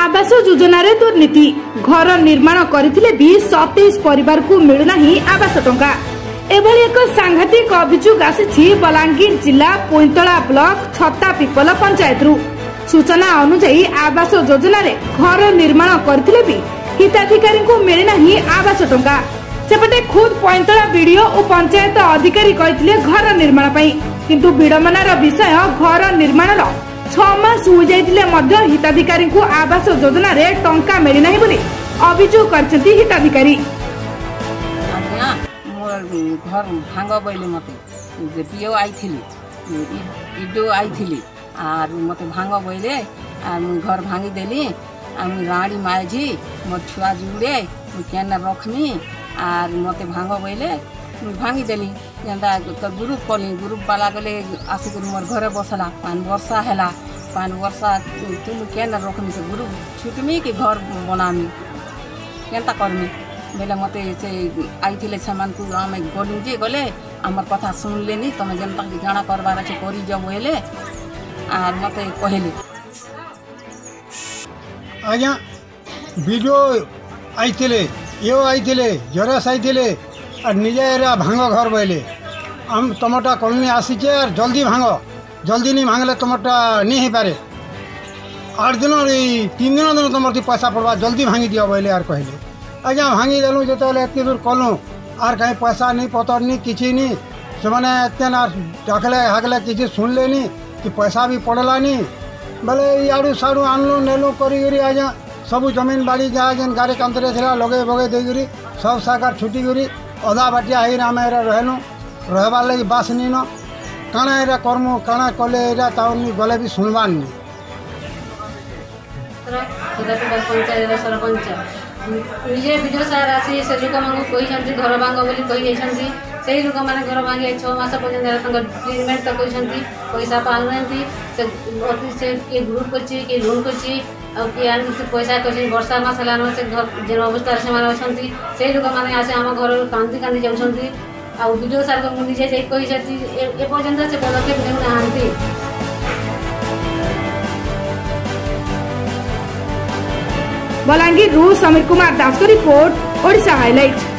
आवास जोजन घर निर्माण गरिबारभरि एक सांातिक अभियुक्ति बलाङ्गीर जिल्ला पैतल पंचायत रु सूचना अनुजी आवास जोजन घर निर्माण गरि हिताधिक खुद नापटे खुद् पैँत पंचायत अधिकारी घर निर्माण पाडमन र विषय घर निर्माण ଛଅ ମାସ ହୋଇଯାଇଥିଲେ ମଧ୍ୟ ହିତାଧିକାରୀଙ୍କୁ ଆବାସ ଯୋଜନାରେ ଟଙ୍କା ମିଳିନାହିଁ ବୋଲି ଅଭିଯୋଗ କରିଛନ୍ତି ହିତାଧିକାରୀ घर भाङ मते मते आर घर देली आर राणी माइझी म छुआ जुले मु केना रखनी आर मते भाङ बोले ভাঙি দেলি ଯେନ୍ତା ଗ୍ରୁପ୍ କଲି ଗ୍ରୁପ୍ ବାଲା ଗଲେ ଆସିକରି ମୋର ଘରେ ବସଲା ପାନ୍ ବର୍ଷା ହେଲା ପାନ୍ ବର୍ଷା ତୁମେ କେନ୍ ରଖମି ସେ ଗ୍ରୁପ୍ ଛୁଟମି କି ଘର ବନାମି କେନ୍ତା କର୍ମି ବେଲେ ମୋତେ ସେ ଆଇଥିଲେ ସେମାନଙ୍କୁ ଆମେ ଗଲୁ ଯେ ଗଲେ ଆମର କଥା ଶୁଣିଲେନି ତମେ ଯେନ୍ତା ଜାଣା କରବାର ଅଛି କରିଯ ବୋଇଲେ ଆର୍ ମୋତେ କହିଲେ ଆଜ୍ଞା ବିଜୟ ଆଇଥିଲେ ଇଏ ଆଇଥିଲେ ଜରାସ ଆଇଥିଲେ আর নিজে এরা ভাঙ ঘর বইলে তোমারটা কলমি আসিছে আর জলদি ভাঙ জলদি নি ভাঙলে তোমারটা নি পারে আট দিন এই তিন দিন দিন তোমার তুই পয়সা পড়বা জলদি ভাঙি দিও বইলে আর কহিলে আজ্ঞা ভাঙি দেলু যেতবেলে এত দূর কলু আর কাহি পয়সা নি পতর নি কিছু নি সেমানে এত আর ডাকলে হাকলে কিছু শুনলে নি কি পয়সা বি পড়লানি বলে ইয়াড়ু সাড়ু আনলু নেলু করি করি আজ্ঞা সবু জমিন বাড়ি যা যেন গাড়ি কান্তরে ছিল লগে বগে দিয়ে সব সাকার ছুটি করি ଅଧା ବାଟିଆ ହେଇରେ ଆମେ ଏଇଟା ରହିଲୁ ରହିବାର୍ ଲାଗି ବାସ୍ ନିନ କାଣା ଏଇଟା କର୍ମୁ କାଣା କଲେ ଏଇଟା ତାଉନି ଗଲେ ବି ଶୁଣବାର୍ ନି ସରପଞ୍ଚ निजे विजु सार आसी से लोक मान कही घर भांग बोली कही से ही लोक मैंने घर भांगे छस पर्यटन ट्रिटमेंट तो कही पैसा पा ना से किए ग्रुप करिए लोन कर पैसा कर बर्षा मस है से घर जेन अवस्था से मैंने लोक मैंने आसे आम घर कांदि कांदी जाऊँच आज सार को निजे कही पर्यटन से पदकेप देना बलांगीर रू समीर कुमार दास को रिपोर्ट ओडिशा हाइलाइट्स